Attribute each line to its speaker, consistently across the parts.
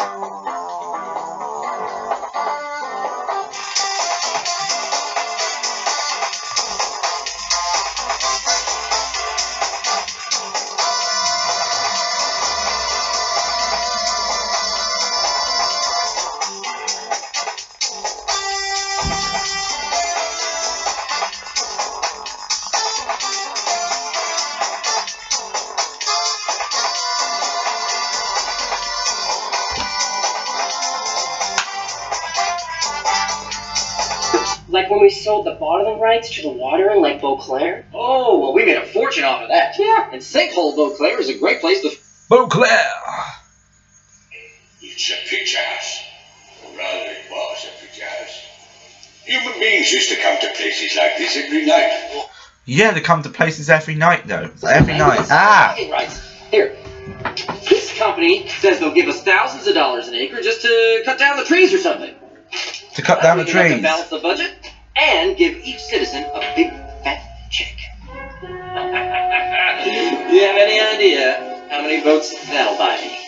Speaker 1: Like when we sold the bottling rights to the water in Lake Beauclair?
Speaker 2: Oh, well, we made a fortune off of that.
Speaker 1: Yeah.
Speaker 2: And Sinkhole Beauclair is a great place to.
Speaker 3: Beauclair!
Speaker 4: It's a pitch house. Or rather, it was a pitch house. Human beings used to come to places like this every night.
Speaker 3: Yeah, they come to places every night though. It's like every night. Ah!
Speaker 2: Bottling rights. Here. This company says they'll give us thousands of dollars an acre just to cut down the trees or something.
Speaker 3: To cut down the
Speaker 2: That way we can
Speaker 3: trees.
Speaker 2: balance the budget and give each citizen a big fat check. Do you have any idea how many votes that'll buy me?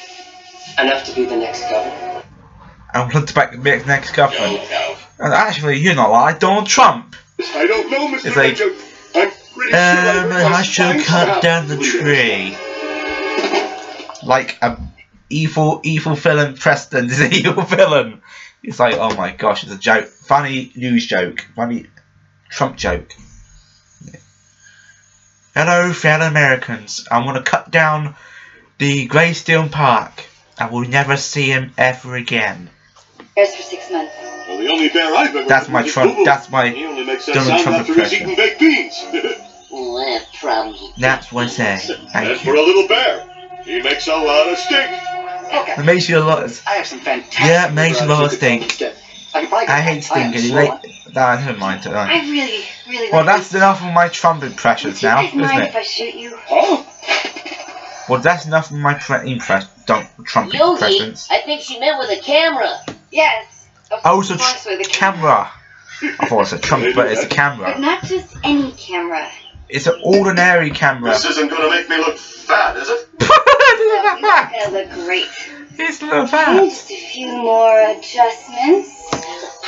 Speaker 1: Enough to be the next governor.
Speaker 3: And want to back the next
Speaker 4: No,
Speaker 3: government.
Speaker 4: no.
Speaker 3: And actually, you're not like Donald Trump.
Speaker 4: I don't know, Mr.
Speaker 3: It's like,
Speaker 4: Mitchell. I'm pretty sure
Speaker 3: Um,
Speaker 4: heard
Speaker 3: I should cut down the tree. Like a evil, evil villain Preston is an evil villain. It's like, oh my gosh, it's a joke. Funny news joke. Funny Trump joke. Hello, fellow Americans. I want to cut down the Greystone Park. I will never see him ever again.
Speaker 5: Bears for six months.
Speaker 4: Well, the only bear I've ever
Speaker 3: That's my Trump.
Speaker 4: Boo.
Speaker 3: That's my.
Speaker 4: He only makes that
Speaker 3: Donald Trump impression.
Speaker 4: eaten baked beans.
Speaker 6: Well, I have problems
Speaker 3: That's what I say.
Speaker 4: As
Speaker 3: Thank
Speaker 4: for a little bear, he makes a lot of stink.
Speaker 2: Okay.
Speaker 3: It makes you a lot. Of,
Speaker 2: I have some fantastic.
Speaker 3: Yeah, it makes a lot of
Speaker 2: you
Speaker 3: stink.
Speaker 2: could. I, could probably
Speaker 3: I hate
Speaker 2: I am
Speaker 3: stinking.
Speaker 2: slow.
Speaker 3: Like, nah, never mind. don't I?
Speaker 5: I really, really
Speaker 3: Well,
Speaker 5: like
Speaker 3: that's enough of my Trump impressions
Speaker 5: Would
Speaker 3: now, isn't
Speaker 5: mind
Speaker 3: it?
Speaker 5: if I shoot you?
Speaker 4: Oh,
Speaker 3: Well, that's enough of my pre- impress Trump, Trump
Speaker 6: Yogi,
Speaker 3: impressions.
Speaker 6: I think she meant with a camera.
Speaker 5: Yes. Of
Speaker 3: Oh, so
Speaker 5: course,
Speaker 3: tr-
Speaker 5: with a
Speaker 3: camera. I thought it was a Trump, but it's a
Speaker 5: But
Speaker 3: camera.
Speaker 5: not just any camera.
Speaker 3: It's an ordinary camera.
Speaker 4: this isn't going to make me look fat, is it?
Speaker 5: You're look great.
Speaker 3: it's not
Speaker 5: And
Speaker 3: bad.
Speaker 5: just a few more adjustments.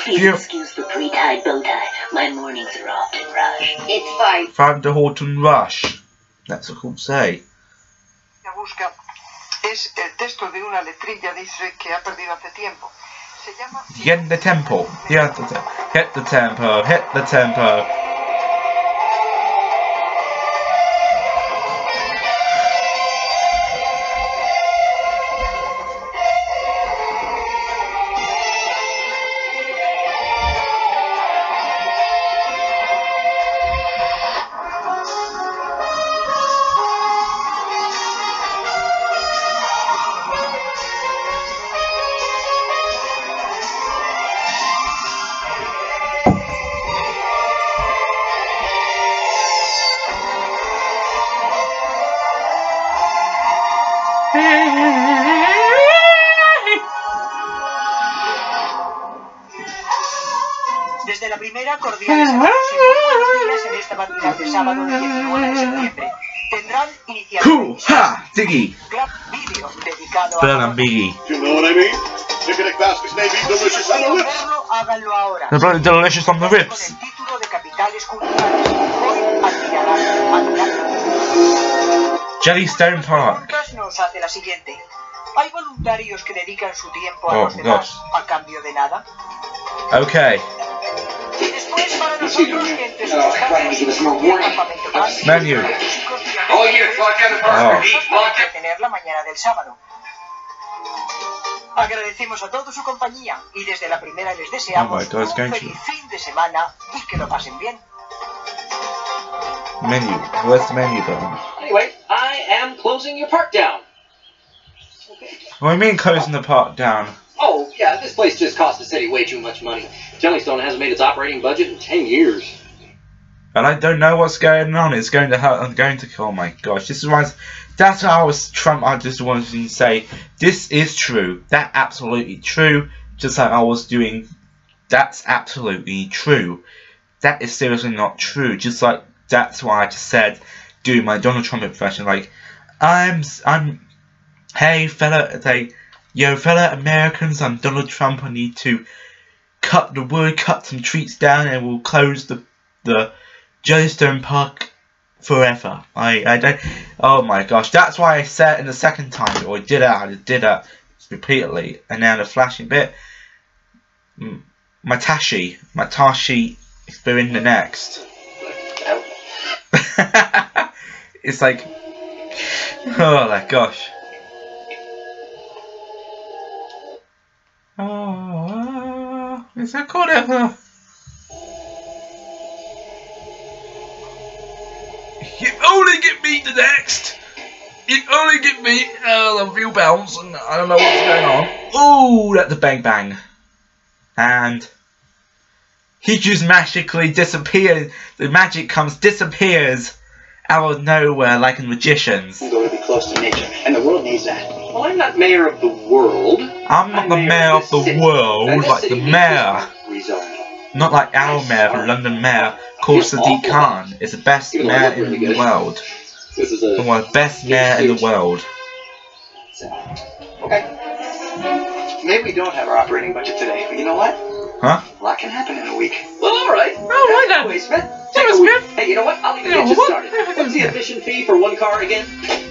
Speaker 6: Please
Speaker 3: You-
Speaker 6: excuse the pre-tied bow tie. My mornings are often rushed.
Speaker 5: It's fine.
Speaker 3: Five the Horton Rush. That's what cool say.
Speaker 7: La busca es el texto de una letrilla, dice que ha perdido hace tiempo. Se llama
Speaker 3: Get in the temple. Hit the, te- hit the tempo. Hit the tempo.
Speaker 7: Desde la primera cordial buenos días en esta matinal de sábado 19 de septiembre. Tendrán
Speaker 3: Cool.
Speaker 7: inicialmente
Speaker 3: Ha! Diggy.
Speaker 7: club vídeo dedicado
Speaker 3: Bill
Speaker 7: a
Speaker 3: and Biggie.
Speaker 4: You know what I mean? Picnic baskets may be
Speaker 7: Si
Speaker 4: delicious on the
Speaker 7: desean
Speaker 4: lips.
Speaker 7: verlo, háganlo ahora.
Speaker 3: They're bloody delicious on the
Speaker 7: Con
Speaker 3: ribs.
Speaker 7: el título de Capitales Culturales. Hoy admirarán, admirarán.
Speaker 3: Jellystone Park.
Speaker 7: preguntas nos hace la siguiente. ¿Hay voluntarios que dedican su tiempo a
Speaker 3: Oh,
Speaker 7: los demás
Speaker 3: gosh.
Speaker 7: a cambio de nada?
Speaker 3: Okay
Speaker 7: es para tener la mañana del sábado. Agradecemos a todos su compañía y desde la primera les deseamos un feliz fin de semana y que lo pasen bien.
Speaker 3: Menu. What's menu button?
Speaker 2: Anyway, I am closing your park down.
Speaker 3: What do you mean closing the park down?
Speaker 2: Yeah, this place just cost the city way too much money. Jellystone hasn't made its operating budget in 10 years.
Speaker 3: And I don't know what's going on. It's going to hurt. I'm going to. Oh my gosh. This reminds. That's how I was Trump. I just wanted to say this is true. That absolutely true. Just like I was doing. That's absolutely true. That is seriously not true. Just like that's why I just said, do my Donald Trump impression. Like, I'm. I'm. Hey, fella. Say, Yo, fellow Americans, I'm Donald Trump. I need to cut the wood, cut some trees down, and we'll close the the Jellystone Park forever. I I don't. Oh my gosh, that's why I said in the second time, or I did that. I did that repeatedly, and now the flashing bit. Mm, Matashi, Matashi, is doing the next. it's like, oh my gosh. Oh, is that called ever? You only get me the next. You only get me uh, a few pounds, and I don't know what's going on. Oh, that's a bang bang, and he just magically disappears. The magic comes, disappears out of nowhere like in magicians.
Speaker 8: We're going to be close to nature, and the world needs that.
Speaker 2: Well, I'm not mayor of the world.
Speaker 3: I'm not the mayor of the
Speaker 2: city.
Speaker 3: world,
Speaker 2: And
Speaker 3: like the mayor. Not like our mayor, the London mayor, called Sadiq Khan, is the best
Speaker 2: Even
Speaker 3: mayor in the world.
Speaker 2: This is
Speaker 3: The
Speaker 2: a.
Speaker 3: one best mayor in the world.
Speaker 8: Okay. Maybe we don't have our operating budget today, but you know what?
Speaker 3: Huh?
Speaker 8: A lot can happen in a week.
Speaker 2: Well, all right. All right that way, Smith. Take
Speaker 3: Yeah,
Speaker 2: a week.
Speaker 3: Smith.
Speaker 2: Hey, you know what? I'll even
Speaker 3: Yeah,
Speaker 2: get you
Speaker 3: what?
Speaker 2: started. What's the admission fee for one car again?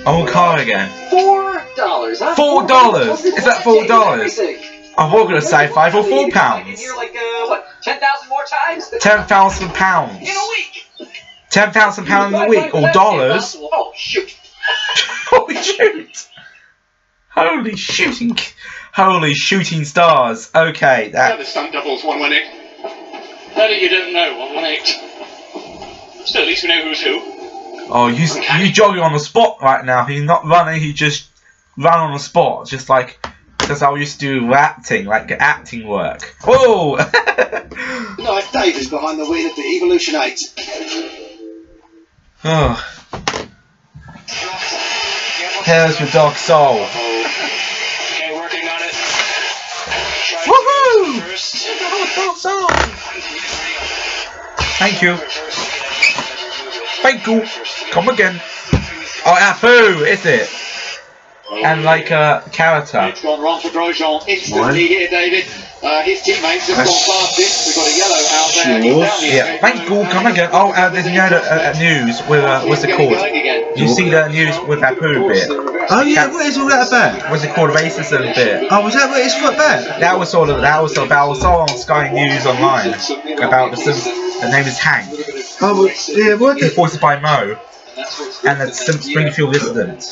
Speaker 3: Own car again.
Speaker 2: Four dollars, huh?
Speaker 3: Four dollars? Is that four dollars?
Speaker 2: Everything.
Speaker 3: I was gonna say five or four
Speaker 2: You're
Speaker 3: pounds.
Speaker 2: like uh, what? Ten thousand more times?
Speaker 3: Ten thousand pounds.
Speaker 2: in a week.
Speaker 3: Ten thousand pounds in a week, or dollars.
Speaker 2: Oh shoot!
Speaker 3: Holy shoot! Holy shooting! Holy shooting stars! Okay,
Speaker 4: Yeah,
Speaker 3: that
Speaker 4: the stunt doubles 118. Better you don't know 118. Still, at least we know who's who.
Speaker 3: Oh, you you jogging on the spot right now. He's not running. He just ran on the spot, just like that's how I used to do acting, like acting work. Whoa!
Speaker 8: Nice Davis behind the wheel of the Evolution 8.
Speaker 3: oh, here's your dark soul.
Speaker 4: Oh,
Speaker 3: Woohoo! Thank you. Thank you. Come again. Oh, Apu, is it? And like a character.
Speaker 8: It's gone wrong for Grosjean instantly here, David. Uh, his teammates have gone past this. We've got a yellow out there. He's down the
Speaker 3: Yeah,
Speaker 8: escape
Speaker 3: thank you.
Speaker 8: road.
Speaker 3: Come again. Oh, uh, there's no uh, news with uh, what's it
Speaker 8: Getting
Speaker 3: called?
Speaker 8: going.
Speaker 3: You see the news with Apu bit?
Speaker 9: Oh yeah, what is all that about?
Speaker 3: What's it called? Racism bit.
Speaker 9: Oh, was that what it's what about?
Speaker 3: That was sort of that was about was on Sky News Online about the Sim- the name is Hank.
Speaker 9: Oh, well, yeah, what?
Speaker 3: He's voiced by Mo, and the Sim- Springfield resident,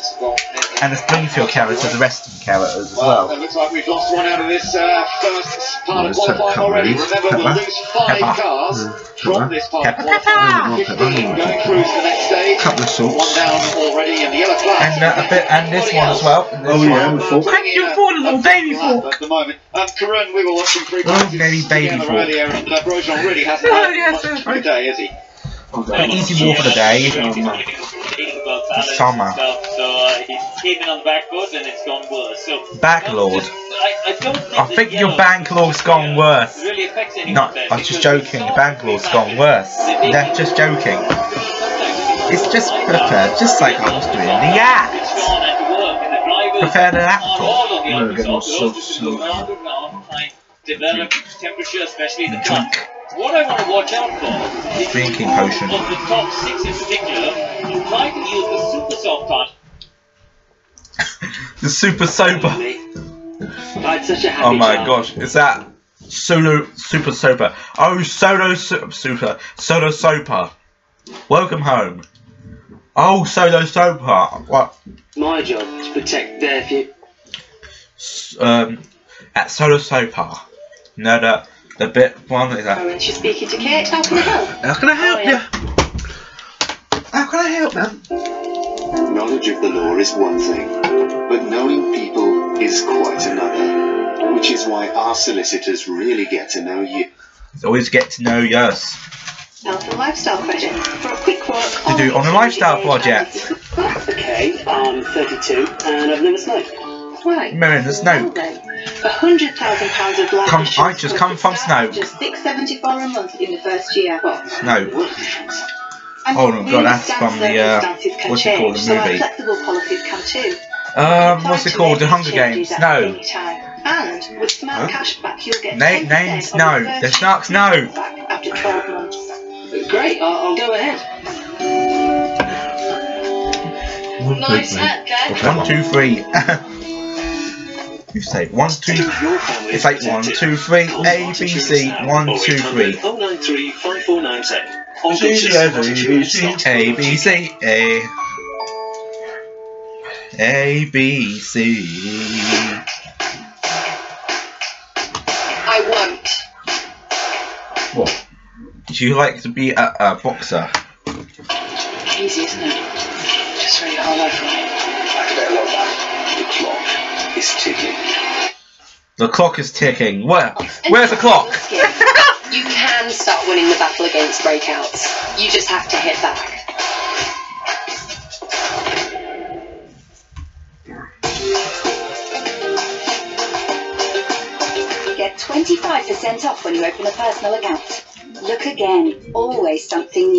Speaker 3: and the Springfield character, the resting characters as
Speaker 8: Well,
Speaker 3: well.
Speaker 8: it looks like we've lost one out of this uh, first part of
Speaker 9: Let's take
Speaker 8: qualifying
Speaker 9: a couple
Speaker 8: already.
Speaker 9: of these.
Speaker 8: Remember, we'll
Speaker 9: Pepper.
Speaker 8: lose five
Speaker 3: Pepper.
Speaker 8: cars
Speaker 9: Mm,
Speaker 8: from
Speaker 9: pepper.
Speaker 8: this part of
Speaker 3: Pepper,
Speaker 8: qualifying.
Speaker 9: pepper.
Speaker 8: 15 going through to the next stage.
Speaker 9: couple of
Speaker 8: One
Speaker 9: salts.
Speaker 8: down already in the yellow flag.
Speaker 3: And uh, a bit, and this one as well. and this
Speaker 9: Oh, yeah,
Speaker 3: one.
Speaker 9: with fork.
Speaker 3: Thank you for the little baby fork.
Speaker 8: At the moment, um, Karun, we were watching three
Speaker 3: Oh,
Speaker 8: practices
Speaker 3: maybe baby
Speaker 8: together
Speaker 3: fork.
Speaker 8: earlier, and uh, Grosjean really hasn't
Speaker 3: Oh,
Speaker 8: had
Speaker 3: yes,
Speaker 8: much
Speaker 3: that's
Speaker 8: of a
Speaker 3: right.
Speaker 8: day, has he?
Speaker 3: An easy war for the day. Summer.
Speaker 10: Stuff, so uh, he came in on the back foot and it's gone worse. So
Speaker 3: Backlord.
Speaker 10: I, I don't think
Speaker 3: I think your
Speaker 10: yellow
Speaker 3: Banklord's gone worse.
Speaker 10: really affects
Speaker 3: No, I'm just joking.
Speaker 10: it's so
Speaker 3: Banklord's
Speaker 10: bad.
Speaker 3: gone worse.
Speaker 10: They-
Speaker 3: They're just joking. It's just prepared, just like I was doing the
Speaker 10: It's
Speaker 3: act.
Speaker 10: gone at work and the drivers
Speaker 3: Prepare the act
Speaker 10: on
Speaker 3: for.
Speaker 10: all of
Speaker 9: I'm gonna get
Speaker 10: unders,
Speaker 9: more
Speaker 10: those
Speaker 9: sauce,
Speaker 10: who go
Speaker 9: so-
Speaker 10: round and round, trying to develop temperature, especially the
Speaker 3: Drink.
Speaker 10: What I want to watch out for is
Speaker 3: Drinking potion.
Speaker 10: of the top six in particular who try to use the super soft touch
Speaker 3: The super sober.
Speaker 1: I had such a happy
Speaker 3: Oh my
Speaker 1: child.
Speaker 3: gosh, is that solo super sober? Oh, solo su- super solo soper. Welcome home. Oh, solo soper. What?
Speaker 1: My job is to protect their.
Speaker 3: S- Um, at solo soper. No, the the bit one is that.
Speaker 5: Oh, Owen, she's speaking to Kate. How can I help?
Speaker 9: How can I oh, help
Speaker 1: Oh, yeah.
Speaker 9: you? How can I help, man?
Speaker 11: Knowledge of the law is one thing, but knowing people is quite another. Which is why our solicitors really get to know you.
Speaker 3: Always get to know yours.
Speaker 5: Health and lifestyle project. For a quick walk.
Speaker 3: To do on a lifestyle project.
Speaker 1: Okay, I'm 32 and I've never smoked.
Speaker 5: Right.
Speaker 3: Mirror the snow.
Speaker 5: A hundred thousand pounds of life
Speaker 3: Come-
Speaker 5: insurance
Speaker 3: I just come from snow.
Speaker 5: Just six seventy four a month in the first year.
Speaker 3: No.
Speaker 5: And
Speaker 3: Oh, no, God, that's from the, uh, what's it called,
Speaker 5: change,
Speaker 3: the
Speaker 5: so
Speaker 3: movie?
Speaker 5: flexible policies can too.
Speaker 3: Um, what's it called? The Hunger Games?
Speaker 5: at
Speaker 3: No.
Speaker 5: And with Smart
Speaker 9: Huh?
Speaker 5: Cashback, you'll get
Speaker 3: Na-
Speaker 5: 10%
Speaker 3: names?
Speaker 5: on
Speaker 3: No.
Speaker 5: your first
Speaker 3: The Sharks? No.
Speaker 5: After 12 months.
Speaker 1: Great, I'll, I'll go ahead.
Speaker 12: Nice hat, Jack.
Speaker 3: One, two, three. you say one, two. It's like one, two, three. A, B, C. One, two, three.
Speaker 10: 093 5497. On
Speaker 3: C, D, F, A, B, C,
Speaker 10: Consistency
Speaker 3: A, B, C, A. A, B, C.
Speaker 12: I won't.
Speaker 3: What? Do you like to be a, a boxer?
Speaker 1: Easy, isn't it? Just really hard life for me.
Speaker 4: I better log that. The clock is ticking.
Speaker 3: The clock is ticking. Where? Where's the clock?
Speaker 12: You can start winning the battle against breakouts. You just have to hit back.
Speaker 13: Get 25% off when you open a personal account. Look again, always something new.